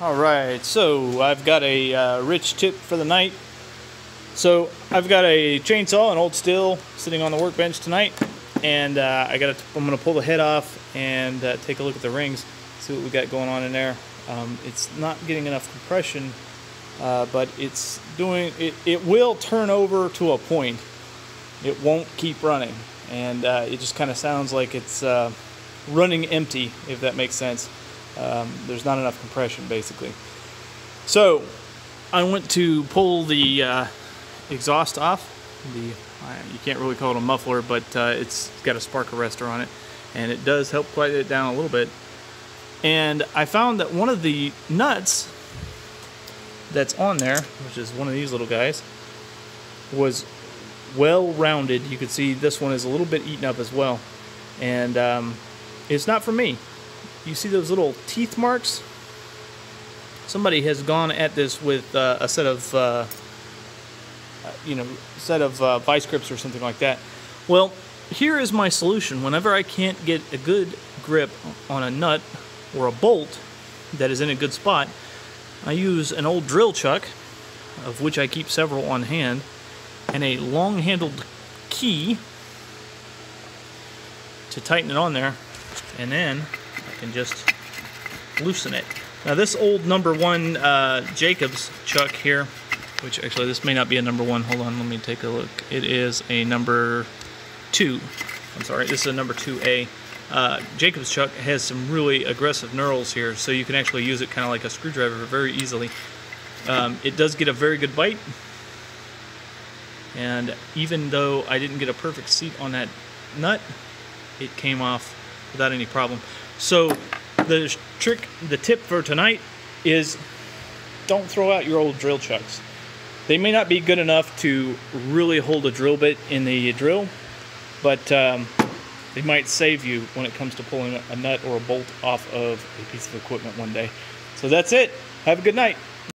All right, so I've got a uh, rich tip for the night. So I've got a chainsaw, an old Stihl, sitting on the workbench tonight, and uh, I got. I'm gonna pull the head off and uh, take a look at the rings, see what we got going on in there. Um, it's not getting enough compression, uh, but it's doing. It, it will turn over to a point. It won't keep running, and uh, it just kind of sounds like it's uh, running empty, if that makes sense. Um, there's not enough compression, basically. So I went to pull the uh, exhaust off. The you can't really call it a muffler, but uh, it's got a spark arrestor on it, and it does help quiet it down a little bit. And I found that one of the nuts that's on there, which is one of these little guys, was well rounded. You can see this one is a little bit eaten up as well, and um, it's not for me. You see those little teeth marks? Somebody has gone at this with uh, a set of, uh, you know, set of uh, vice grips or something like that. Well, here is my solution. Whenever I can't get a good grip on a nut or a bolt that is in a good spot, I use an old drill chuck, of which I keep several on hand, and a long-handled key to tighten it on there, and then I can just loosen it. Now this old number one uh, Jacobs chuck here, which actually this may not be a number one. Hold on, let me take a look. It is a number two. I'm sorry, this is a number 2A. Uh, Jacobs chuck has some really aggressive knurls here, so you can actually use it kind of like a screwdriver very easily. Um, it does get a very good bite, and even though I didn't get a perfect seat on that nut, it came off without any problem. So the trick, the tip for tonight is don't throw out your old drill chucks. They may not be good enough to really hold a drill bit in the drill, but um, they might save you when it comes to pulling a nut or a bolt off of a piece of equipment one day. So that's it. Have a good night.